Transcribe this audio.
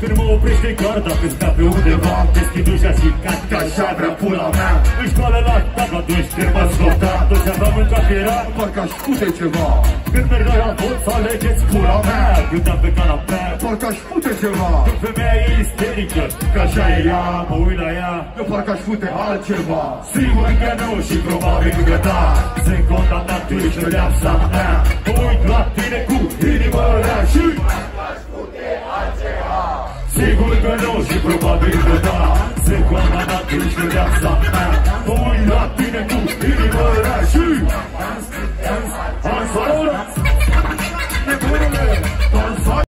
Când mă oprește garda când sta pe undeva Deschid ușa și cad ca așa vrea pula mea. În școală la tabla 12 m-a scoptat Tot ce aveam în cap era Parcă aș pute ceva. Când merg la vot să alegeți pula mea. Când am pe canapea Parcă aș pute ceva. Când femeia e isterică Că așa e ea, mă uit la ea Eu parcă aș pute altceva. Sigur că nu și probabil că da. Sunt condamnat tu ești pedeapsa mea Mă uit la tine cu Sigur că nu și probabil că da Sunt condamnat tu ești pedeapsa mea. Mă uit la tine cu inima rea și